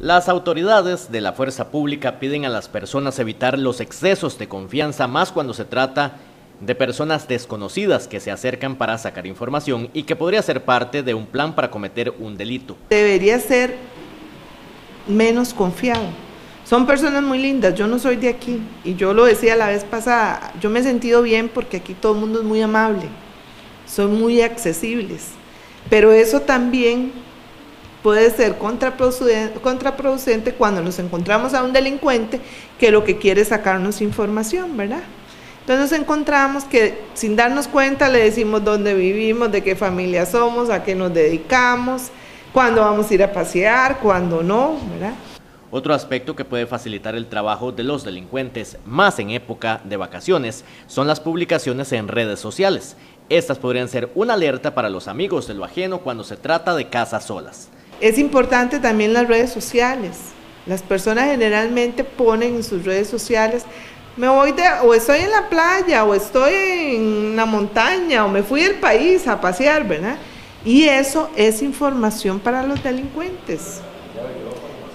Las autoridades de la fuerza pública piden a las personas evitar los excesos de confianza, más cuando se trata de personas desconocidas que se acercan para sacar información y que podría ser parte de un plan para cometer un delito. Debería ser menos confiado. Son personas muy lindas, yo no soy de aquí y yo lo decía la vez pasada, yo me he sentido bien porque aquí todo el mundo es muy amable, son muy accesibles, pero eso también puede ser contraproducente, contraproducente cuando nos encontramos a un delincuente que lo que quiere es sacarnos información, ¿verdad? Entonces nos encontramos que sin darnos cuenta le decimos dónde vivimos, de qué familia somos, a qué nos dedicamos, cuándo vamos a ir a pasear, cuándo no, ¿verdad? Otro aspecto que puede facilitar el trabajo de los delincuentes, más en época de vacaciones, son las publicaciones en redes sociales. Estas podrían ser una alerta para los amigos de lo ajeno cuando se trata de casas solas. Es importante también las redes sociales. Las personas generalmente ponen en sus redes sociales, me voy de, o estoy en la playa, o estoy en la montaña, o me fui del país a pasear, ¿verdad? Y eso es información para los delincuentes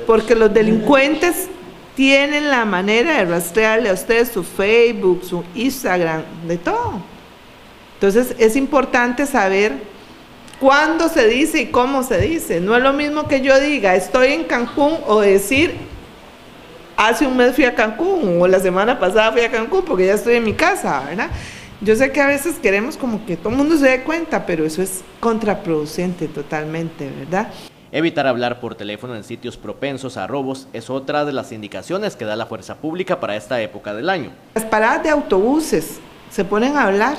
porque los delincuentes tienen la manera de rastrearle a ustedes su Facebook, su Instagram, de todo. Entonces es importante saber cuándo se dice y cómo se dice. No es lo mismo que yo diga estoy en Cancún o decir hace un mes fui a Cancún o la semana pasada fui a Cancún porque ya estoy en mi casa, ¿verdad? Yo sé que a veces queremos como que todo el mundo se dé cuenta, pero eso es contraproducente totalmente, ¿verdad? Evitar hablar por teléfono en sitios propensos a robos es otra de las indicaciones que da la fuerza pública para esta época del año. Las paradas de autobuses se ponen a hablar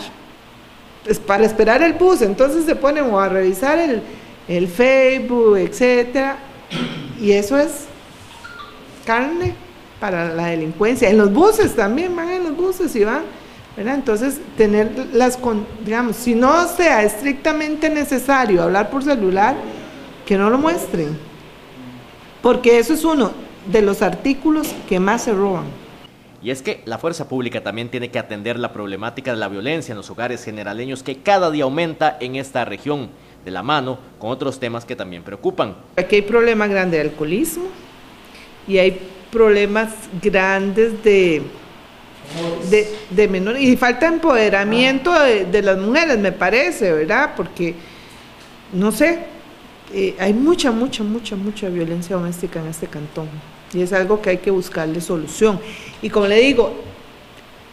es para esperar el bus, entonces se ponen a revisar el, el Facebook, etcétera, y eso es carne para la delincuencia. En los buses también van en los buses y van, ¿verdad? Entonces, tener las, digamos, si no sea estrictamente necesario hablar por celular, que no lo muestren, porque eso es uno de los artículos que más se roban. Y es que la fuerza pública también tiene que atender la problemática de la violencia en los hogares generaleños que cada día aumenta en esta región, de la mano con otros temas que también preocupan. Aquí hay problemas grandes de alcoholismo y hay problemas grandes de, de, de menores y falta empoderamiento de, de las mujeres, me parece, ¿verdad? Porque, no sé, eh, hay mucha, mucha, mucha, mucha violencia doméstica en este cantón y es algo que hay que buscarle solución. Y como le digo,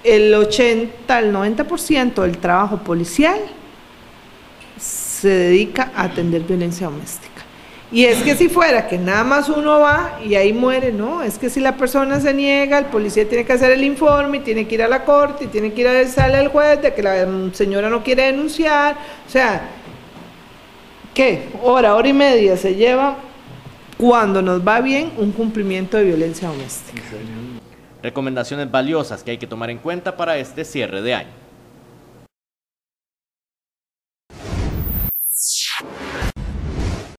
el 80, el 90% del trabajo policial se dedica a atender violencia doméstica. Y es que si fuera que nada más uno va y ahí muere, no, es que si la persona se niega, el policía tiene que hacer el informe, tiene que ir a la corte, tiene que ir a avisarle al juez de que la señora no quiere denunciar, o sea, ¿qué? Hora, hora y media se lleva cuando nos va bien un cumplimiento de violencia doméstica. Recomendaciones valiosas que hay que tomar en cuenta para este cierre de año.